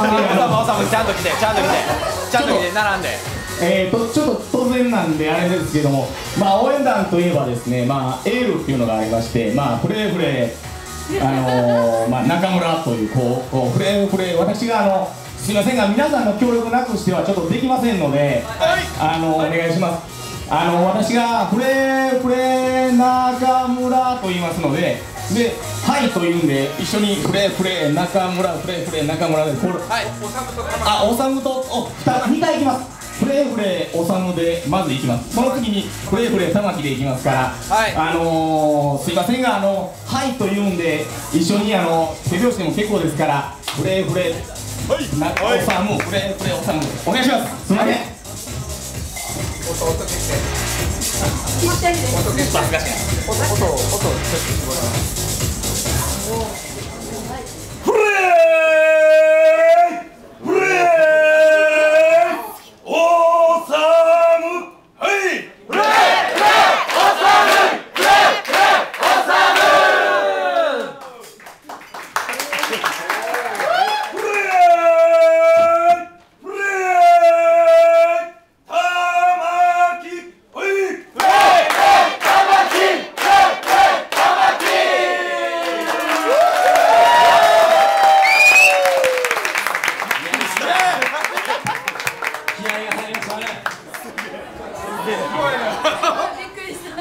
まにおさむちゃんと来てちゃんと来てちゃんと来て並んでえー、とちょっと当然なんであれですけども、まあ、応援団といえばですね、まあ、エールっていうのがありまして、まあ、フレーフレー、あのーまあ、中村というこうこうフレーフレー私があのすいませんが皆さんの協力なくしてはちょっとできませんので、はいあのお願いしますあの私がフレーフレー中村と言いますのでで「はい」と言うんで一緒にフレーフレー中村フレーフレー中村でこれはいあ、おさむと、お、二回いきます。フレーフレーおさむでまずいきます。その次にフレーフレー玉木でいきますから、はいあのー、すいませんが、あの、はいと言うんで、一緒にあの、手拍子でも結構ですから、フレーフレー、はい、なおさむ、フレーフレーおさむ、お願いします。すいません。恥ずかしいな音音音ちょっと絞ります。 거예요.